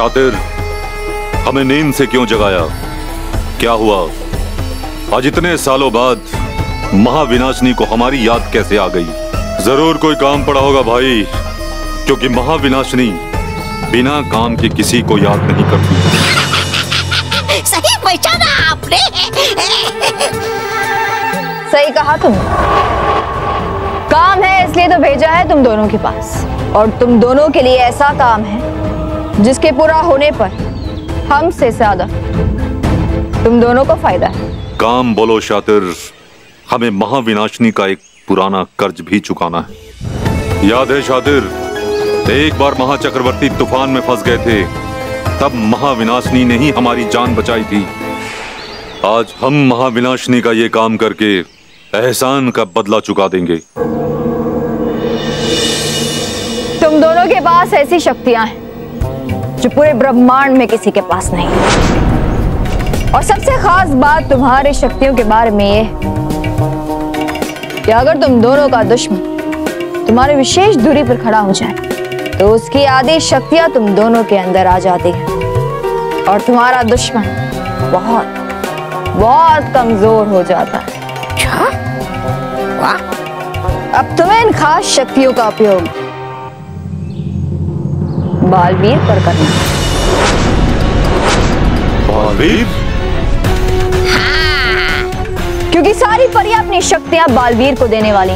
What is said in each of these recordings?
शातिर, हमें नींद से क्यों जगाया? क्या हुआ? आज इतने सालों बाद महाविनाशनी को हमारी याद कैसे आ गई? ज़रूर कोई काम पड़ा होगा भाई, क्योंकि महाविनाशनी बिना काम के किसी को याद नहीं करती। सही पहचाना आपने। सही कहा तुम। काम है, इसलिए तो भेजा है तुम दोनों के पास। और तुम दोनों के लिए ऐसा काम है जिसके पूरा होने पर हमसे ज़्यादा तुम दोनों को फ़ायदा है। काम बोलो शातिर हमें महाविनाशनी का एक पुराना कर्ज भी चुकाना है। याद है शातिर एक बार महाचक्रवर्ती तूफ़ान में फंस गए थे तब महाविनाशनी ने ही हमारी जान बचाई थी। आज हम महाविनाशनी का ये काम करके एहसान का बदला चुका देंगे। तुम दोनों के पास ऐसी शक्तियाँ हैं। जो पूरे ब्रह्मांड में किसी के पास नहीं। और सबसे खास बात तुम्हारी शक्तियों के बारे में ये कि अगर तुम दोनों का दुश्मन तुम्हारी विशेष दूरी पर खड़ा हो जाए तो उसकी आधी शक्तियाँ तुम दोनों के अंदर आ जाती हैं। और तुम्हारा दुश्मन बहुत बहुत कमज़ोर हो जाता है। अब तुम्हें इन खास शक्तियों का उपयोग बालवीर पर करना है। बालवीर? क्योंकि सारी परियाँ अपनी शक्तियाँ बालवीर को देने वाली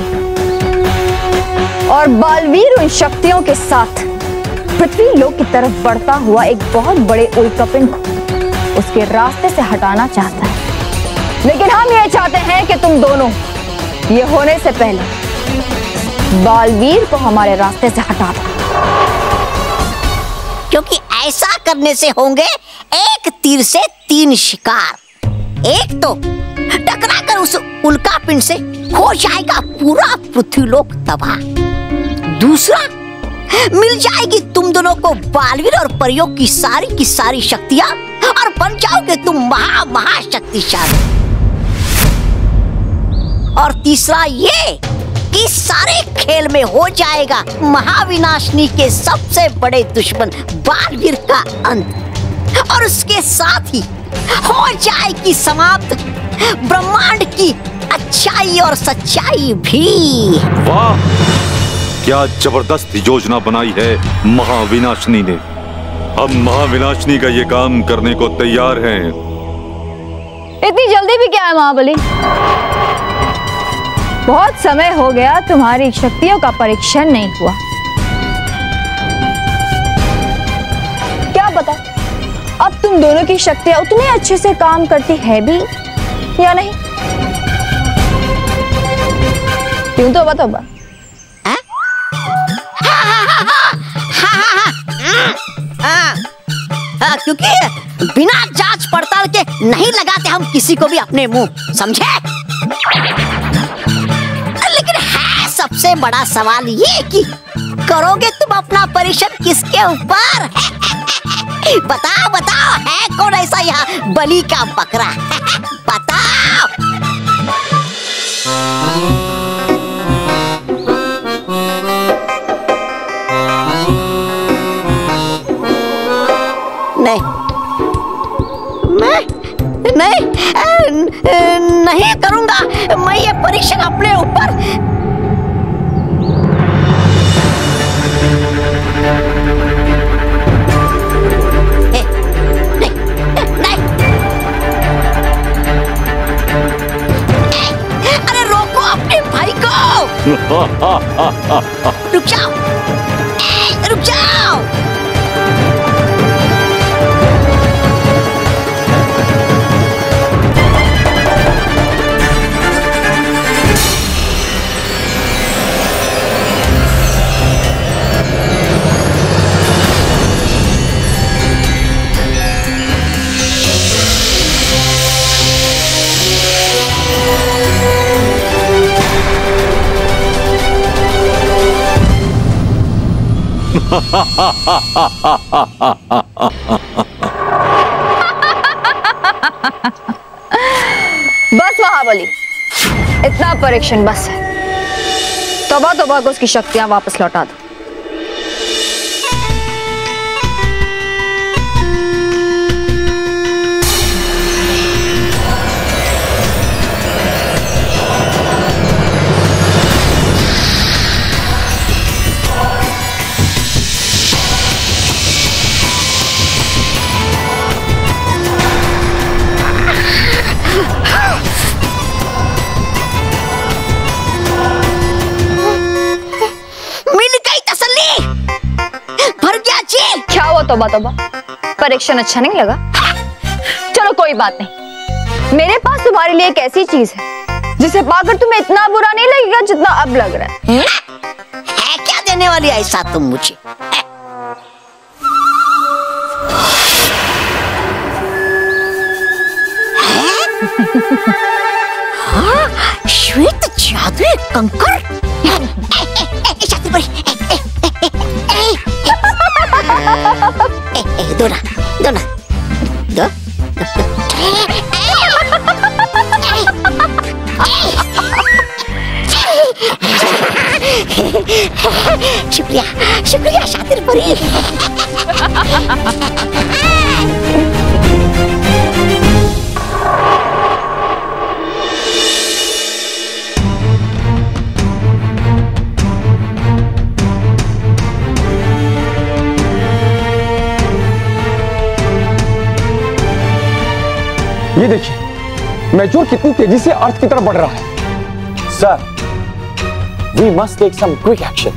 और बालवीर उन शक्तियों के साथ पृथ्वी लोक की तरफ़ बढ़ता हुआ एक बहुत बड़े उल्कपिंड को उसके रास्ते से हटाना चाहता है। लेकिन हम ये चाहते हैं कि तुम दोनों ये होने से पहले बालवीर को हमारे रास्ते से हटा दो। क्योंकि ऐसा करने से होंगे एक तीर से तीन शिकार। एक तो टकरा कर उस उल्का पिंड से हो जाएगा पूरा पृथ्वीलोक तबाह। दूसरा, मिल जाएगी तुम दोनों को बालवीर और परियों की सारी की सारी शक्तियाँ और बन जाओगे तुम महा महाशक्तिशाली और तीसरा ये कि सारे खेल में हो जाएगा। महाविनाशनी के सबसे बड़े दुश्मन बालवीर का अंत। और उसके साथ ही हो जाएगी समाप्त। ब्रह्मांड की अच्छाई और सच्चाई भी। वाह! क्या ज़बरदस्त योजना बनाई है महाविनाशनी ने। हम महाविनाशनी का ये काम करने को तैयार हैं। इतनी जल्दी भी क्या है महाबली? बहुत समय हो गया तुम्हारी शक्तियों का परीक्षण नहीं हुआ क्या पता अब तुम दोनों की शक्तियाँ उतने अच्छे से काम करती है भी या नहीं क्यों तो बताओ बा हाँ, हाँ, क्योंकि बिना जाँच पड़ताल के नहीं लगाते हम किसी को भी अपने मुँह समझे है बड़ा सवाल ये कि करोगे तुम अपना परीक्षण किसके ऊपर? बताओ बताओ, है कौन ऐसा यहाँ बलि का बकरा? बताओ। नहीं। मैं? नहीं नहीं करूँगा। मैं ये परीक्षण अपने ऊपर को रुक जाओ ए, रुक बस महाबली इतना परीक्षण बस है। तोबा तोबा को उसकी शक्तियाँ वापस लौटा दो। तोबा तोबा। परीक्षण अच्छा नहीं लगा। चलो कोई बात नहीं। मेरे पास तुम्हारे लिए एक ऐसी चीज़ है जिसे पाकर तुम्हें इतना बुरा नहीं लगेगा जितना अब लग रहा है। है? क्या देने वाली ऐसा तुम मुझे? हाँ, श्वेत जादू कंकर? ए, ए, दो ना दो शुक्रिया शुक्रिया शातिर परी ये देखिए मैच्योर कितनी तेज़ी से अर्थ की तरफ़ बढ़ रहा है। Sir we must take some quick action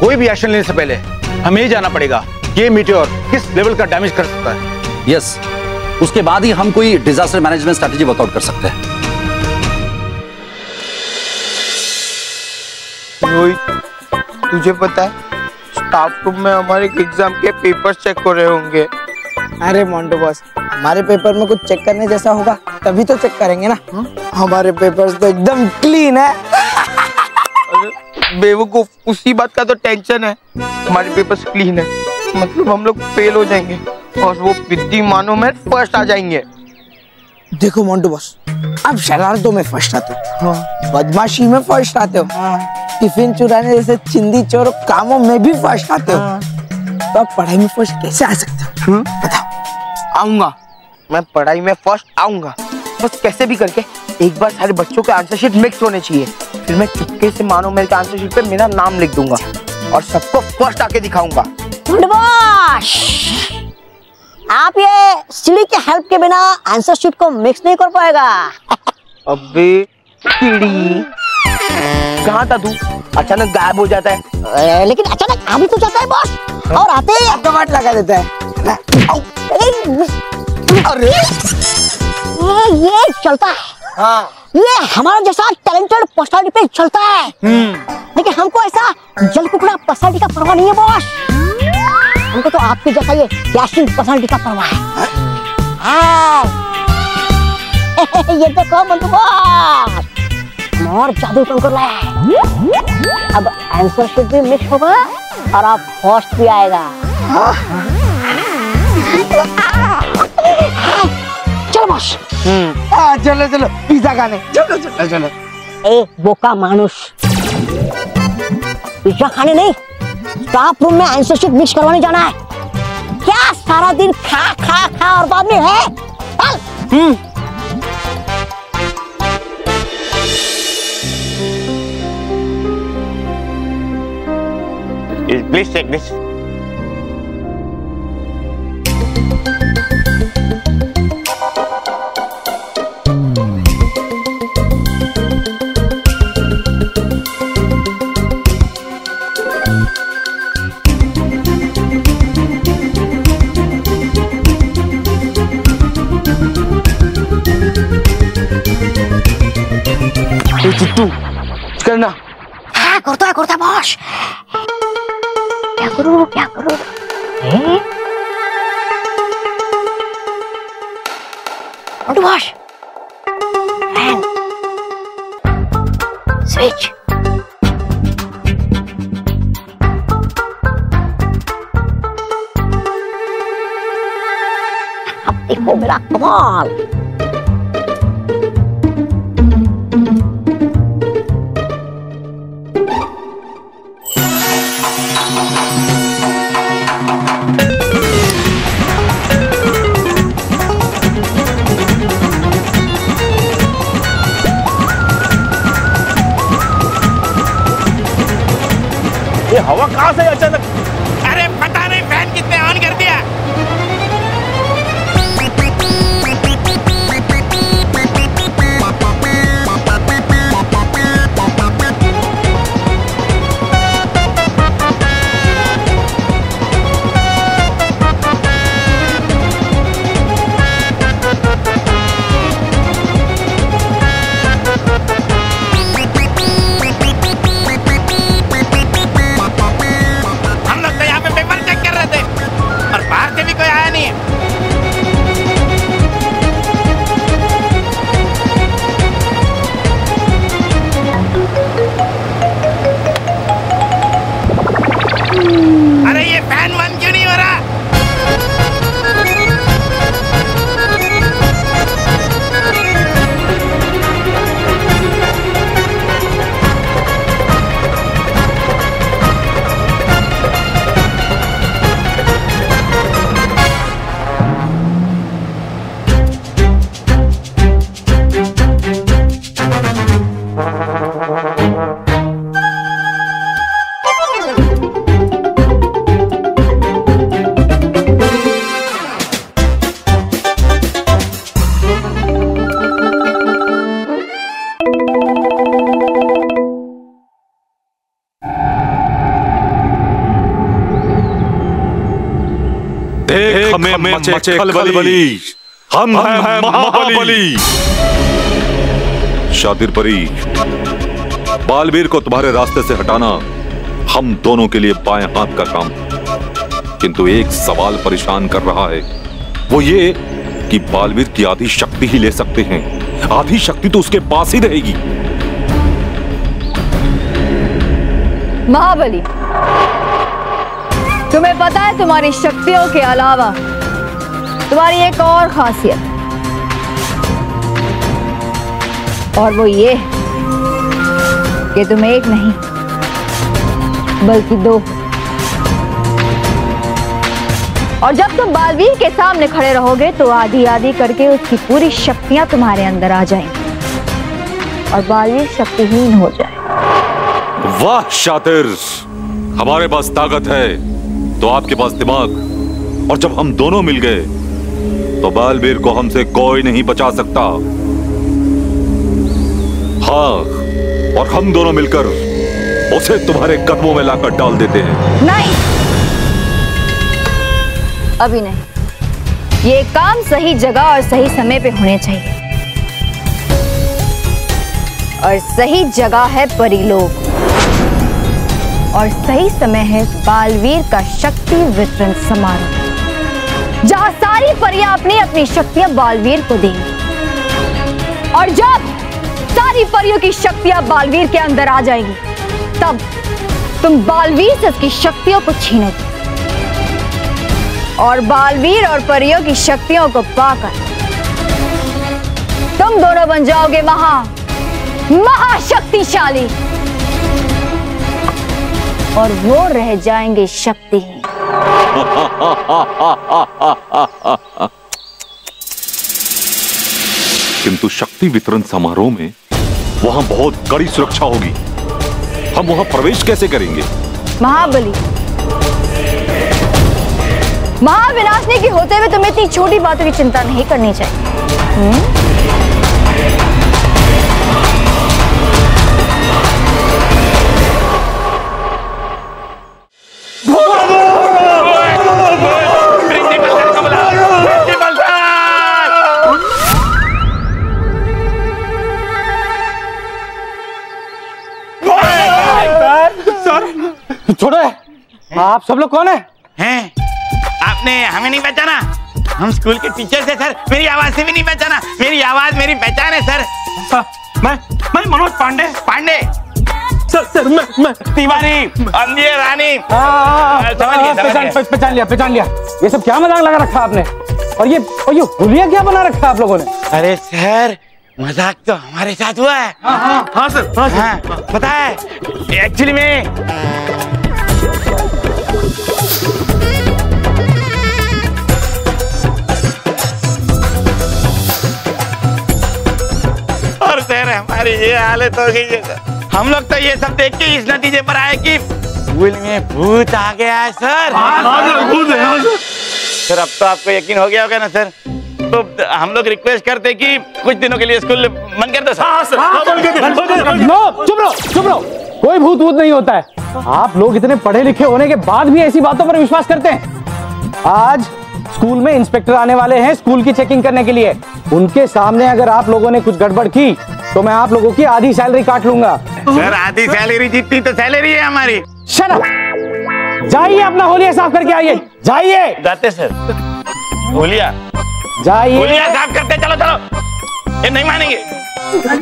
कोई भी एक्शन लेने से पहले हमें ये जानना पड़ेगा कि ये मीटियोर किस लेवल का डैमेज कर सकता है। यस yes, उसके बाद ही हम कोई डिजास्टर मैनेजमेंट स्ट्रेटेजी वर्कआउट कर सकते हैं। तुझे पता है स्टाफ रूम में हमारे एग्ज़ाम के पेपर्स चेक हो रहे होंगे। अरे मोन्टो बॉस हमारे पेपर में कुछ चेक करने जैसा होगा तभी तो चेक करेंगे ना। हा? हमारे पेपर्स तो एकदम क्लीन है। बेवकूफ़ उसी बात का तो टेंशन है। हमारे पेपर्स क्लीन है मतलब हम लोग फेल हो जाएँगे। और वो मानो में फ़र्स्ट आ जाएँगे। देखो मोन्टो बॉस अब शरारतों में फ़र्स्ट आते हो। बदमाशी में फ़र्स्ट आते हो। टिफ़िन चुराने जैसे चिंदी चोर कामों में भी फ़र्स्ट आते हो। तो आप पढ़ाई में फ़र्स्ट कैसे आ सकते हो? बताओ। आऊँगा। मैं पढ़ाई में फ़र्स्ट आऊँगा। बस कैसे भी करके एक बार सारे बच्चों के आंसर शीट मिक्स होने चाहिए। फिर मैं चुपके से मानो मेरे के आंसर शीट पे मेरा नाम लिख दूँगा और सबको फ़र्स्ट आके दिखाऊँगा। आप ये सीढ़ी के हेल्प के बिना आंसर शीट को मिक्स नहीं कर पाएगा। अबे कीड़ी कहाँ था तू? अचानक गायब हो जाता है। ए, लेकिन अचानक आ भी तो जाता है बॉस और आते ही वाट लगा देता है। अरे! ये ये चलता है। हाँ। ये हमारा जैसा टैलेंटेड पर्सनालिटी पे चलता है। लेकिन हमको ऐसा जल कुकड़ा पर्सनालिटी का परवाह नहीं है बॉस हमको तो आपके जैसा ये यासीन पर्सनालिटी का परवाह है। हाँ। ये तो कम बंधु बॉस और जादू कंकर लाया है। अब आंसर शीट भी मिक्स होगा और आप फ़र्स्ट भी आएगा। चलो बॉस हाँ, चलो चलो पिज्जा खाने। चलो चलो। चलो ए बोका मानुष पिज्जा खाने नहीं? स्टाफ रूम में आंसर शीट मिक्स करवाने जाना है। क्या सारा दिन खा खा खा और बाद में है? चल। प्लीज़ टेक दिस ए, करता है करता है बॉस क्या करूँ क्या करूँ ए? मोटू बॉस फ़ैन अब देखो मेरा कमाल हवा कहाँ से अचानक हमें मचे खलबली। हम हैं महाबली। शादिर परी बालवीर को तुम्हारे रास्ते से हटाना हम दोनों के लिए बाएँ हाथ का काम। किंतु एक सवाल परेशान कर रहा है वो ये कि बालवीर की आधी शक्ति ही ले सकते हैं। आधी शक्ति तो उसके पास ही रहेगी। महाबली तुम्हें पता है तुम्हारी शक्तियों के अलावा तुम्हारी एक और खासियत। और वो ये कि तुम एक नहीं, बल्कि दो। और जब तुम बालवीर के सामने खड़े रहोगे तो आधी आधी करके उसकी पूरी शक्तियाँ तुम्हारे अंदर आ जाएँगी। और बालवीर शक्तिहीन हो जाए। वाह, शातिर! हमारे पास ताकत है तो आपके पास दिमाग। और जब हम दोनों मिल गए तो बालवीर को हमसे कोई नहीं बचा सकता। हाँ और हम दोनों मिलकर उसे तुम्हारे कदमों में लाकर डाल देते हैं। नहीं। अभी नहीं। ये काम सही जगह और सही समय पे होने चाहिए। और सही जगह है परिलोक। और सही समय है बालवीर का शक्ति वितरण समारोह। जहाँ सारी परियाँ अपनी अपनी शक्तियाँ बालवीर को देंगी। और जब सारी परियों की शक्तियाँ बालवीर के अंदर आ जाएँगी, तब तुम बालवीर से उसकी शक्तियों को छीनोगे। और बालवीर और परियों की शक्तियों को पाकर तुम दोनों बन जाओगे महा, महाशक्तिशाली। और वो रह जाएँगे शक्तिहीन। किंतु शक्ति वितरण समारोह में वहाँ बहुत कड़ी सुरक्षा होगी। हम वहाँ प्रवेश कैसे करेंगे? महाबली। महाविनाशनी के होते हुए तुम्हें इतनी छोटी बातों की चिंता नहीं करनी चाहिए। प्रिंसिपल छोड़ो आप सब लोग कौन है? हैं? आपने हमें नहीं पहचाना। हम स्कूल के टीचर से सर। मेरी आवाज़ से भी नहीं पहचाना। मेरी आवाज़ मेरी पहचान है सर। मैं मैं मनोज पांडे। पांडे। सर सर मैं मैं तिवारी। अंधिये रानी। पहचान पहचान लिया पहचान लिया। ये सब क्या मज़ाक लगा रखा आपने? और ये और ये हुलिया क्या बना रखा आप लोगों ने? अरे सर मज़ाक तो हमारे साथ हुआ है। हाँ हाँ हाँ सर हाँ, हाँ पता है एक्चुअली में और सर हमारी ये हालत हो गई है सर। हम लोग तो ये सब देख के इस नतीजे पर आए कि स्कूल में भूत आ गया है सर। सर अब तो आपको यकीन हो गया होगा ना सर? तो हम लोग रिक्वेस्ट करते कि कुछ दिनों के लिए स्कूल बंद कर दो चुप रहो चुप रहो। कोई भूत भूत नहीं होता है। आप लोग इतने पढ़े लिखे होने के बाद भी ऐसी बातों पर विश्वास करते हैं। आज स्कूल में इंस्पेक्टर आने वाले हैं स्कूल की चेकिंग करने के लिए। उनके सामने अगर आप लोगों ने कुछ गड़बड़ की तो मैं आप लोगों की आधी सैलरी काट लूँगा। सर आधी सैलरी जितनी तो सैलरी है हमारी। जाइए अपना होलिया साफ़ करके आइए। जाइए! जाते सर बोलिया जाइए। बोलिया साफ़ करते चलो चलो। ये नहीं मानेंगे। अरे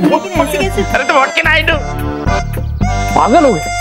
तो वोट के नाइट पागल हो गए।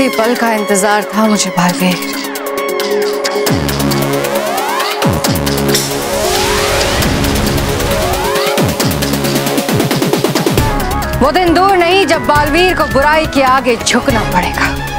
इसी पल का इंतज़ार था मुझे भाभी वो दिन दूर नहीं जब बालवीर को बुराई के आगे झुकना पड़ेगा।